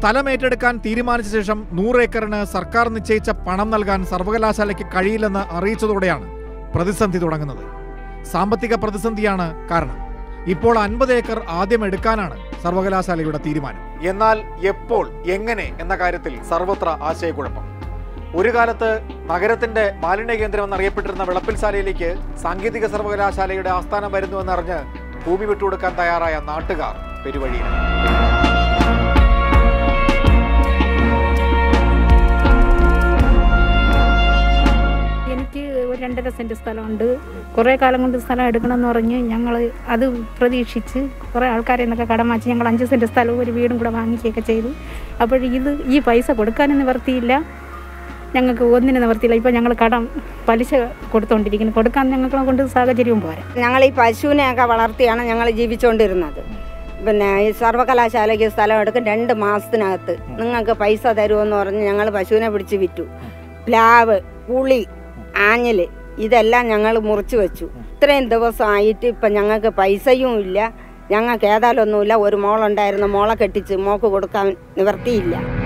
സ്ഥലമേറ്റെടുക്കാൻ തീരുമാനിച്ച ശേഷം നൂറേക്കറിന് സർക്കാർ നിശ്ചയിച്ച പണം നൽകാൻ സർവകലാശാലയ്ക്ക് കഴിയില്ലെന്ന് അറിയിച്ചതോടെയാണ് പ്രതിസന്ധി തുടങ്ങുന്നത്. സാമ്പത്തിക പ്രതിസന്ധിയാണ് കാരണം. ഇപ്പോൾ അൻപത് ഏക്കർ ആദ്യം എടുക്കാനാണ് സർവകലാശാലയുടെ തീരുമാനം. എന്നാൽ എപ്പോൾ എങ്ങനെ എന്ന കാര്യത്തിൽ സർവത്ര ആശയക്കുഴപ്പം. ഒരു കാലത്ത് നഗരത്തിന്റെ മാലിന്യ കേന്ദ്രം എന്നറിയപ്പെട്ടിരുന്ന വിളപ്പിൽശാലയിലേക്ക് സാങ്കേതിക സർവകലാശാലയുടെ ആസ്ഥാനം വരുന്നുവെന്നറിഞ്ഞ് ഭൂമി വിട്ടുകൊടുക്കാൻ തയ്യാറായ നാട്ടുകാർ പെരുവഴിയിൽ എനിക്ക് ഒരു രണ്ടര സെന്റ് സ്ഥലമുണ്ട്. കുറേ കാലം കൊണ്ട് സ്ഥലം എടുക്കണമെന്ന് പറഞ്ഞ് ഞങ്ങൾ അത് പ്രതീക്ഷിച്ച് കുറേ ആൾക്കാരെ നിന്നൊക്കെ കടം വാങ്ങിച്ച് ഞങ്ങൾ അഞ്ച് സെന്റ് സ്ഥലവും ഒരു വീടും കൂടെ വാങ്ങിക്കുകയൊക്കെ ചെയ്തു. അപ്പോൾ ഇത് ഈ പൈസ കൊടുക്കാനും നിവർത്തിയില്ല. ഞങ്ങൾക്ക് ഒന്നിന് നിവർത്തിയില്ല. ഇപ്പോൾ ഞങ്ങൾ കടം പലിശ കൊടുത്തുകൊണ്ടിരിക്കുന്നു കൊടുക്കാൻ ഞങ്ങളെ കൊണ്ട് സാഹചര്യവും പോരാ. ഞങ്ങൾ ഈ പശുവിനെയൊക്കെ വളർത്തിയാണ് ഞങ്ങൾ ജീവിച്ചുകൊണ്ടിരുന്നത് പിന്നെ ഈ സർവകലാശാലയ്ക്ക് സ്ഥലം എടുക്കും രണ്ട് മാസത്തിനകത്ത്. നിങ്ങൾക്ക് പൈസ തരുമെന്ന് പറഞ്ഞ് ഞങ്ങൾ പശുവിനെ പിടിച്ച് വിറ്റു. പ്ലാവ് പുളി ആഞ്ഞിൽ. ഇതെല്ലാം ഞങ്ങൾ മുറിച്ചു വെച്ചു. ഇത്രയും ദിവസമായിട്ട് ഇപ്പം ഞങ്ങൾക്ക് പൈസയും ഇല്ല. ഞങ്ങൾക്ക് ഏതായാലൊന്നുമില്ല ഒരു മോളുണ്ടായിരുന്നു. മോളെ കെട്ടിച്ച് മോക്ക് കൊടുക്കാൻ നിവർത്തിയില്ല.